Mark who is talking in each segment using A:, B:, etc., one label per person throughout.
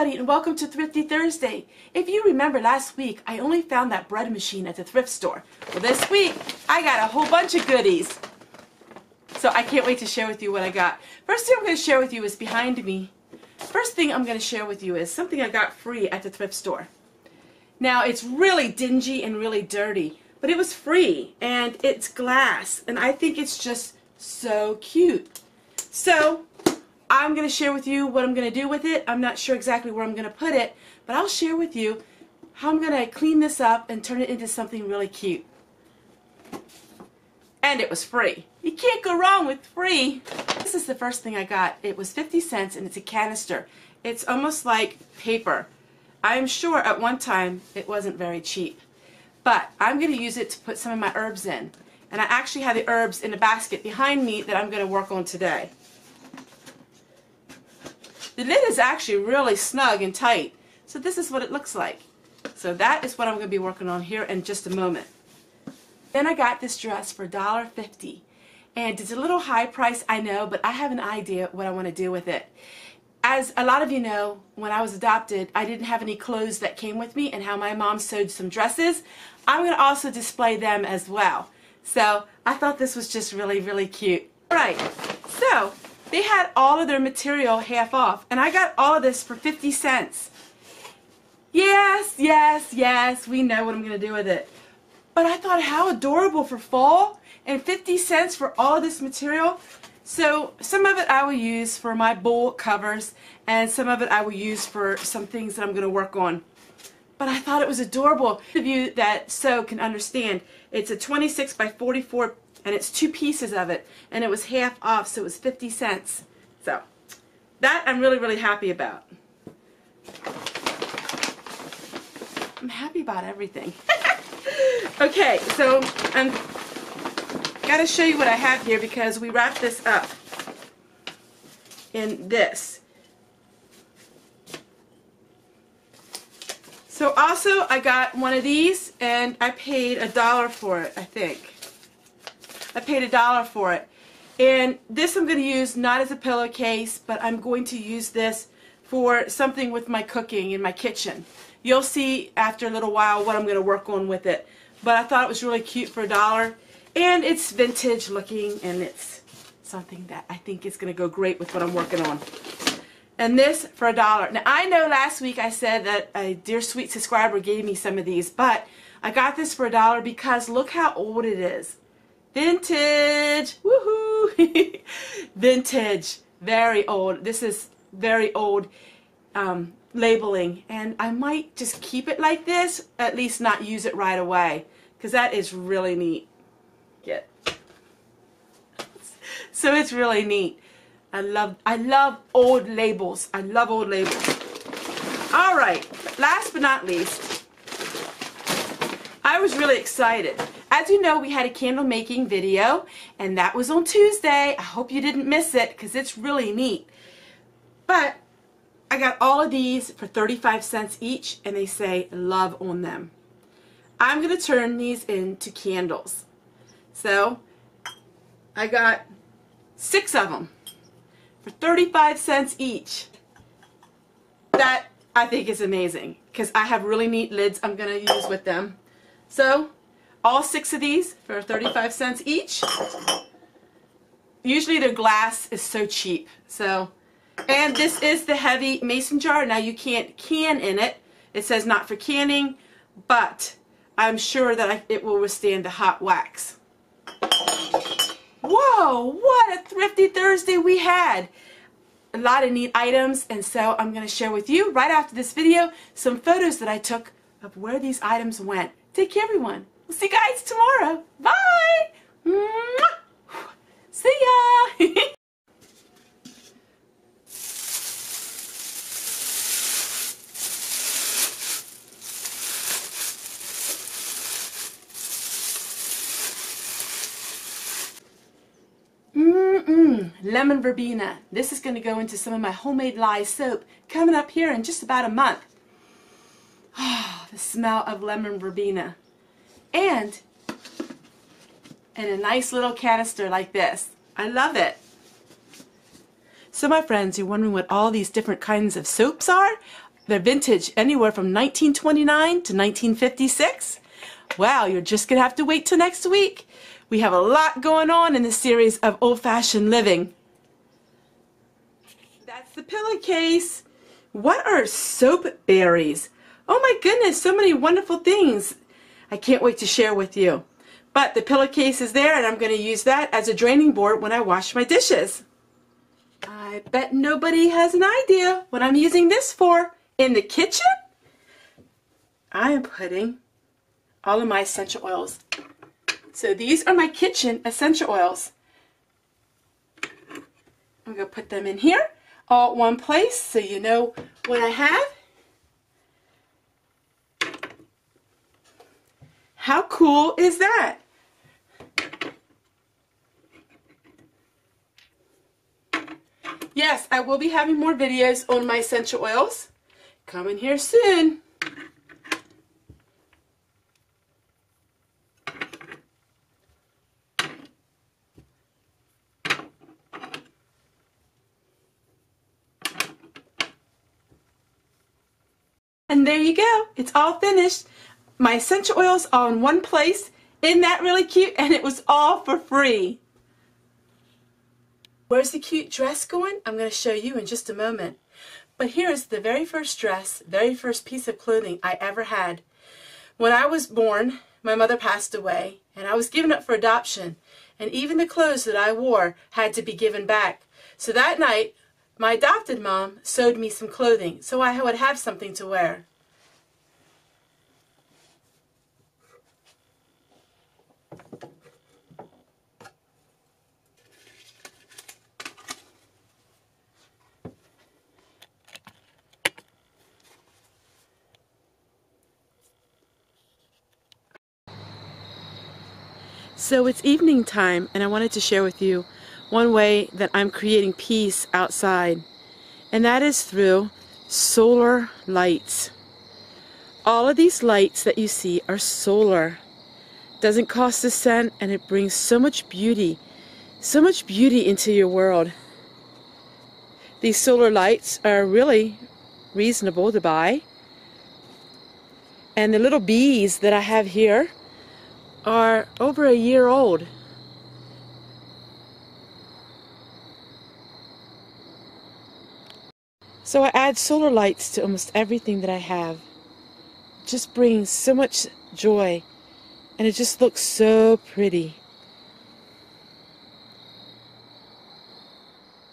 A: everybody and welcome to Thrifty Thursday. If you remember last week, I only found that bread machine at the thrift store. Well, this week, I got a whole bunch of goodies. So I can't wait to share with you what I got. First thing I'm going to share with you is behind me. First thing I'm going to share with you is something I got free at the thrift store. Now, it's really dingy and really dirty, but it was free and it's glass and I think it's just so cute. So, I'm going to share with you what I'm going to do with it. I'm not sure exactly where I'm going to put it, but I'll share with you how I'm going to clean this up and turn it into something really cute. And it was free. You can't go wrong with free. This is the first thing I got. It was 50 cents and it's a canister. It's almost like paper. I'm sure at one time it wasn't very cheap. But I'm going to use it to put some of my herbs in. And I actually have the herbs in a basket behind me that I'm going to work on today. The lid is actually really snug and tight. So this is what it looks like. So that is what I'm going to be working on here in just a moment. Then I got this dress for $1.50. And it's a little high price, I know, but I have an idea what I want to do with it. As a lot of you know, when I was adopted, I didn't have any clothes that came with me and how my mom sewed some dresses. I'm going to also display them as well. So I thought this was just really, really cute. All right, so they had all of their material half off, and I got all of this for 50 cents. Yes, yes, yes, we know what I'm going to do with it. But I thought how adorable for fall, and 50 cents for all of this material. So some of it I will use for my bowl covers, and some of it I will use for some things that I'm going to work on. But I thought it was adorable. Those of you that sew can understand, it's a 26 by 44 and it's two pieces of it. And it was half off so it was 50 cents. So that I'm really really happy about. I'm happy about everything. Okay so I'm gotta show you what I have here because we wrapped this up in this. So also I got one of these and I paid a dollar for it I think I paid a dollar for it. And this I'm going to use not as a pillowcase, but I'm going to use this for something with my cooking in my kitchen. You'll see after a little while what I'm going to work on with it. But I thought it was really cute for a dollar. And it's vintage looking and it's something that I think is going to go great with what I'm working on. And this for a dollar. Now I know last week I said that a dear sweet subscriber gave me some of these, but I got this for a dollar because look how old it is. Vintage! Woohoo! Vintage. Very old. This is very old um, labeling. And I might just keep it like this, at least not use it right away. Because that is really neat. Get. So it's really neat. I love I love old labels. I love old labels. All right. Last but not least, I was really excited as you know, we had a candle making video, and that was on Tuesday. I hope you didn't miss it because it's really neat. But I got all of these for 35 cents each, and they say love on them. I'm going to turn these into candles. So I got six of them for 35 cents each. That I think is amazing because I have really neat lids I'm going to use with them. So all six of these for 35 cents each. Usually their glass is so cheap. So, and this is the heavy mason jar. Now you can't can in it. It says not for canning, but I'm sure that I, it will withstand the hot wax. Whoa, what a thrifty Thursday we had. A lot of neat items, and so I'm going to share with you right after this video some photos that I took of where these items went. Take care, everyone. We'll see you guys tomorrow. Bye. Mwah. See ya. Mmm, lemon verbena. This is going to go into some of my homemade lye soap coming up here in just about a month. Ah, the smell of lemon verbena and in a nice little canister like this. I love it. So my friends, you're wondering what all these different kinds of soaps are? they're vintage anywhere from 1929 to 1956. Wow, you're just going to have to wait till next week. We have a lot going on in the series of old-fashioned living. That's the pillowcase. What are soap berries? Oh my goodness, so many wonderful things. I can't wait to share with you. But the pillowcase is there and I'm going to use that as a draining board when I wash my dishes. I bet nobody has an idea what I'm using this for. In the kitchen, I am putting all of my essential oils. So these are my kitchen essential oils. I'm going to put them in here all at one place so you know what I have. How cool is that? Yes, I will be having more videos on my essential oils. Coming here soon. And there you go. It's all finished. My essential oils all in one place. Isn't that really cute? And it was all for free. Where's the cute dress going? I'm going to show you in just a moment. But here is the very first dress, very first piece of clothing I ever had. When I was born, my mother passed away, and I was given up for adoption, and even the clothes that I wore had to be given back. So that night, my adopted mom sewed me some clothing so I would have something to wear. So it's evening time and I wanted to share with you one way that I'm creating peace outside, and that is through solar lights. All of these lights that you see are solar. Doesn't cost a cent and it brings so much beauty, so much beauty into your world. These solar lights are really reasonable to buy. And the little bees that I have here are over a year old. So I add solar lights to almost everything that I have. It just brings so much joy and it just looks so pretty.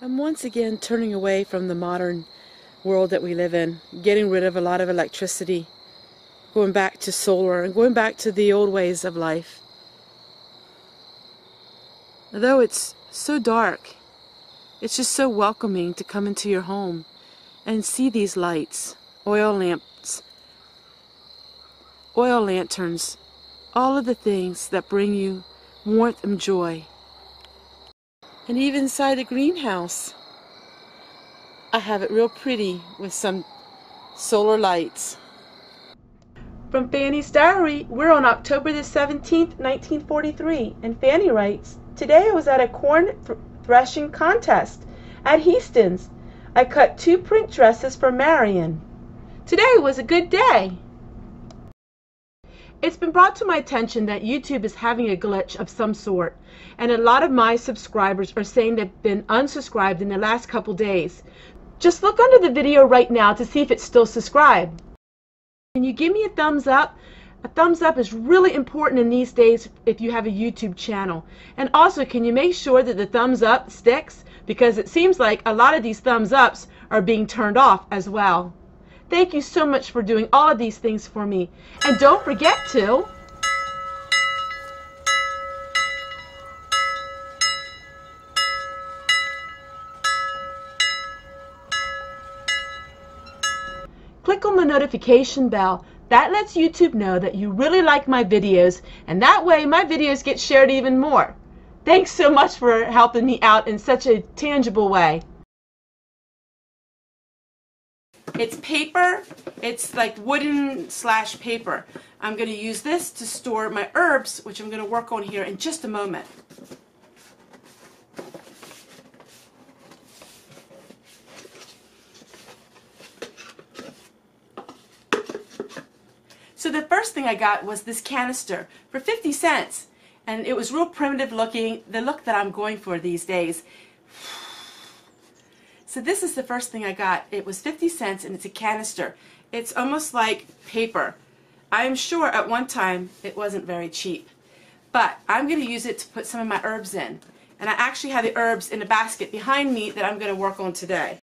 A: I'm once again turning away from the modern world that we live in, getting rid of a lot of electricity, going back to solar and going back to the old ways of life. Although it's so dark, it's just so welcoming to come into your home and see these lights, oil lamps, oil lanterns, all of the things that bring you warmth and joy. And even inside the greenhouse, I have it real pretty with some solar lights. From Fanny's Diary, we're on October the 17th, 1943, and Fanny writes, Today I was at a corn threshing contest at Heaston's I cut two print dresses for Marion. Today was a good day. It's been brought to my attention that YouTube is having a glitch of some sort, and a lot of my subscribers are saying they've been unsubscribed in the last couple days. Just look under the video right now to see if it's still subscribed. Can you give me a thumbs up? A thumbs up is really important in these days if you have a YouTube channel. And also, can you make sure that the thumbs up sticks? because it seems like a lot of these thumbs ups are being turned off as well. Thank you so much for doing all of these things for me. And don't forget to click on the notification bell. That lets YouTube know that you really like my videos and that way my videos get shared even more. Thanks so much for helping me out in such a tangible way. It's paper. It's like wooden slash paper. I'm going to use this to store my herbs, which I'm going to work on here in just a moment. The first thing I got was this canister for 50 cents. And it was real primitive looking, the look that I'm going for these days. So this is the first thing I got. It was 50 cents and it's a canister. It's almost like paper. I'm sure at one time it wasn't very cheap. But I'm going to use it to put some of my herbs in. And I actually have the herbs in a basket behind me that I'm going to work on today.